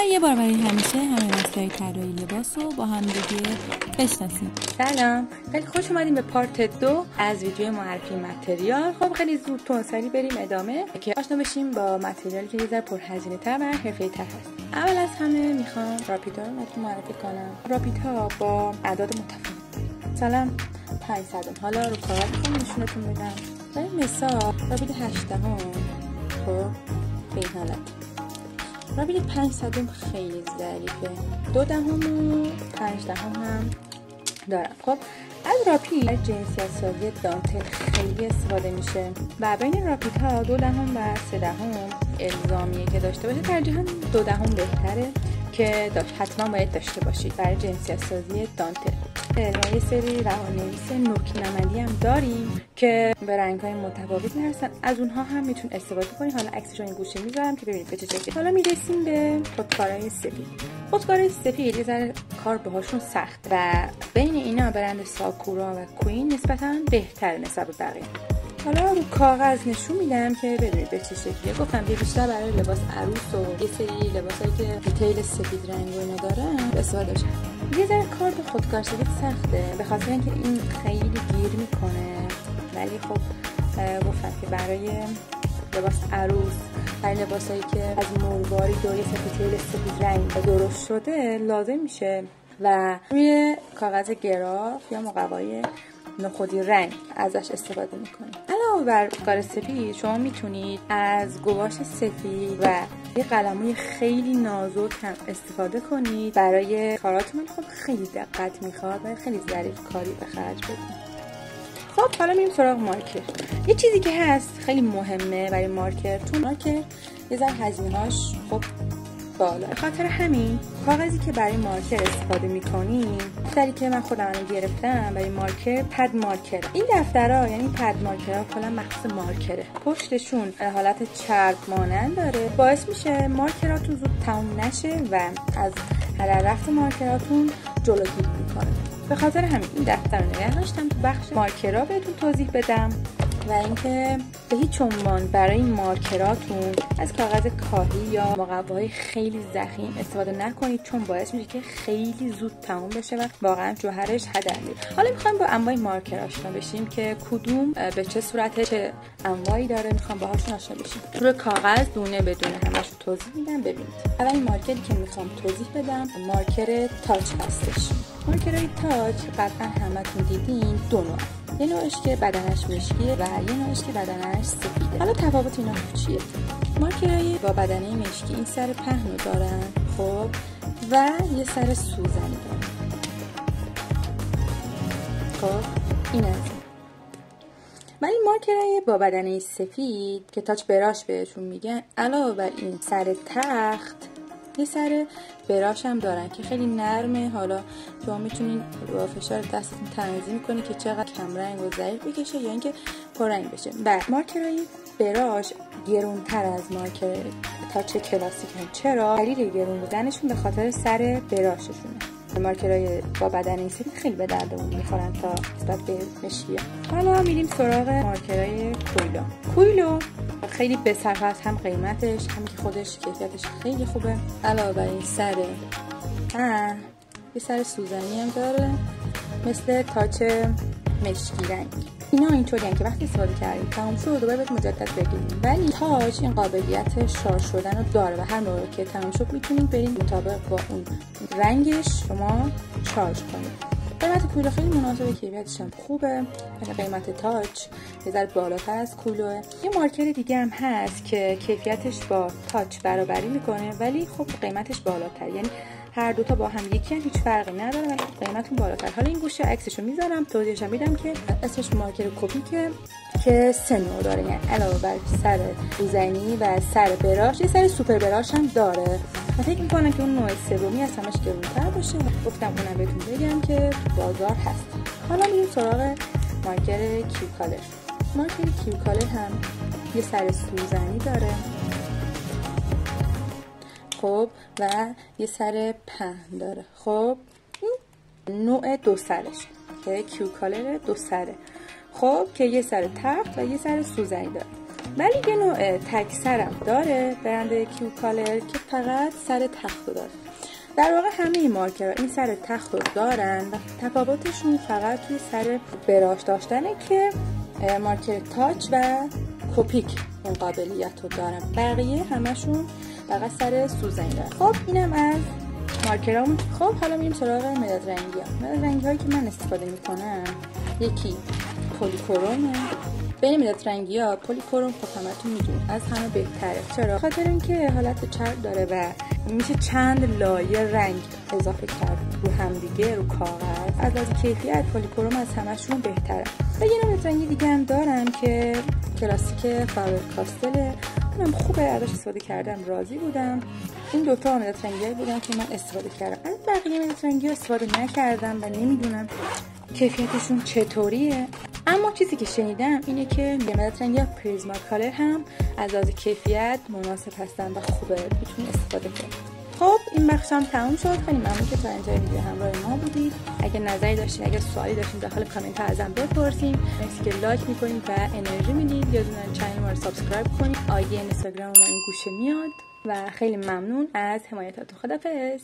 بیا یه بار برای همیشه همه مسئله طراحی لباس رو با هم دیگه بشناسیم. سلام. خیلی خوش اومدیم به پارت دو از ویدیو معرفی متریال. خب خیلی زود تونسری بریم ادامه که آشنا بشیم با متریالی که یه پر هزینه تر و حرفه تر هست. اول از همه می‌خوام راپیتا رو معرفی کنم. راپیتا با اعداد متفاوت. مثلا 500 حالا رو کاغذ می‌خوام نشونتون بدم. برای مثال راپید 8 هم خب به این حالت. راپید 500 خیلی ظریفه دو دهم و پنج دهم هم دارم. خب از راپید جنسیت سازی دانتل خیلی استفاده میشه و بین راپید ها دو دهم و سه دهم الزامیه که داشته باشه. ترجیحاً دو دهم بهتره که حتما باید داشته باشید برای جنسیت سازی دانتل. یه سری روانویس نوک هم داریم که به رنگ های متفاوت هستن از اونها هم میتون استفاده کنید. حالا عکسش این گوشه می‌ذارم که ببینید به چه شکلی. حالا می‌رسیم به خودکارهای سفید. خودکارهای سفید یه ذره کار باهاشون سخت و بین اینا برند ساکورا و کوین نسبتا بهتر نسبت بقیه. حالا رو کاغذ نشون میدم که ببینید به چه شکلیه. گفتم یه بیشتر برای لباس عروس و یه سری لباسایی که دیتیل سفید رنگ اینا دارن استفاده یه ذره کار به خودکار سفید سخته به خاطر اینکه این خیلی گیر می‌کنه. ولی خب گفتم که برای لباس عروس برای لباسایی که از مرواری دوری سفید سفید رنگ درست شده لازم میشه. و روی کاغذ گراف یا مقوای نخودی رنگ ازش استفاده می‌کنید علاوه بر کار سفید شما می‌تونید از گواش سفید و یه قلموی خیلی نازک هم استفاده کنید. برای کاراتون خب خیلی دقت می‌خواد و خیلی ظریف کاری به خرج بدید. خب حالا میریم سراغ مارکر یه چیزی که هست خیلی مهمه برای مارکر تو مارکر یه ذره هزینه‌هاش خب بالا. به خاطر همین کاغذی که برای مارکر استفاده می‌کنیم دفتری که من خودم رو گرفتم برای مارکر پد مارکر. این دفترها یعنی پد مارکرها کلا مخصوص مارکره. پشتشون حالت چرب مانند داره. باعث میشه مارکراتون زود تموم نشه و از هر رفت مارکراتون جلوگیری می‌کنه. به خاطر همین این دفتر رو نگه داشتم تو بخش مارکرها بهتون توضیح بدم. و اینکه به هیچ عنوان برای مارکراتون از کاغذ کاهی یا مقواهای خیلی زخیم استفاده نکنید چون باعث میشه که خیلی زود تموم بشه و واقعا جوهرش هدر میره حالا می‌خوایم با انواع مارکر آشنا بشیم که کدوم به چه صورت چه انواعی داره می‌خوام باهاشون آشنا بشیم. روی کاغذ دونه بدونه همشو توضیح میدم ببینید. اولین مارکری که می‌خوام توضیح بدم مارکر تاچ هستش. مارکرهای تاچ قطعا همتون دیدین دو نوع یه نوعش که بدنش مشکیه و یه نوعش که بدنش سفیده. حالا تفاوت اینا چیه؟ مارکرهای با بدنه مشکی این سر پهنو دارن خب؟ و یه سر سوزنی دارن. خب این از ولی مارکرهای با بدنه سفید که تاچ براش بهشون میگن علاوه بر این سر تخت یه سر براش هم دارن که خیلی نرمه. حالا شما می‌تونین با فشار دستتون تنظیم کنید که چقدر کم رنگ و ضعیف بکشه یا اینکه پررنگ بشه. بعد مارکرهای براش گرونتر از مارکر تاچ کلاسیک هم. چرا؟ دلیل گرون بودنشون به خاطر سر براششونه. مارکرهای با بدن سفید خیلی به دردمون می‌خورن تا نسبت به مشکی حالا میریم سراغ مارکرهای کویلو. کویلو خیلی به هست هم قیمتش هم که خودش کیفیتش خیلی خوبه. علاوه بر این سر ها یه سر سوزنی هم داره مثل تاچ مشکی رنگ اینا اینطوری که وقتی استفاده کردیم تمام شد دوباره باید مجدد بگیریم ولی تاج این قابلیت شارژ شدن رو داره و هر موقع که تمام شد می‌تونید بریم مطابق با اون رنگش شما شارژ کنید قیمت کولو خیلی مناسب کیفیتش هم خوبه قیمت تاچ یه ذره بالاتر از کولوه یه مارکر دیگه هم هست که کیفیتش با تاچ برابری می‌کنه ولی خب قیمتش بالاتر. یعنی هر دوتا با هم یکی هم هیچ فرقی نداره ولی قیمتون بالاتر. حالا این گوشه عکسشو می‌ذارم. توضیحش میدم که اسمش مارکر کوپیکه که سه نوع داره. یعنی علاوه بر سر روزنی و سر براش یه سر سوپر براش هم داره. و فکر می‌کنم که اون نوع سومی از همش گرونتر باشه. گفتم اونم بهتون بگم که تو بازار هست. حالا میریم سراغ مارکر Q Color مارکر Q Color هم یه سر سوزنی داره. خب و یه سر پهن داره. خب نوع دو سرش که Q Color دو سره. خب که یه سر تخت و یه سر سوزنی داره. ولی یه نوع تک سرم داره برند Q Color که فقط سر تخت داره. در واقع همه این مارکر این سر تخت رو دارن و تفاوتشون فقط توی سر brush داشتنه که مارکر Touch و Copic اون قابلیت رو دارن. بقیه همشون فقط سر سوزنی دارن. خب اینم از مارکرام خب حالا میریم سراغ مداد رنگی ها مداد رنگی هایی که من استفاده می‌کنم یکی پولیکرومه بین مداد رنگی ها پولیکروم خب همتون می‌دونید. از همه بهتره. چرا؟ خاطر اینکه حالت چرب داره و میشه چند لایه رنگ اضافه کرد رو همدیگه رو کاغذ. از لحاظ کیفیت پولیکروم از همشون بهتره. و یه نوع رنگی دیگه هم دارم که کلاسیک فاور کاستله اونم خوبه. ازش استفاده کردم. راضی بودم. این دوتا مدت رنگی بودن که من استفاده کردم. از بقیه مدت رنگی استفاده نکردم و نمی‌دونم کیفیتشون چطوریه. اما چیزی که شنیدم اینه که مداد رنگی Prismacolor هم از لحاظ کیفیت مناسب هستن و خوبه. می‌تونی استفاده کنی. خب این بخش هم تموم شد. خیلی ممنون که تا اینجا ویدیو همراه ما بودید. اگه نظری داشتین اگه سوالی داشتین داخل کامنت ها ازم بپرسین. مرسی که لایک می‌کنید و انرژی می‌دید یادتون channel ما رو subscribe کنید ID اینستاگرام ما این گوشه میاد. و خیلی ممنون از حمایتاتون. خدافظ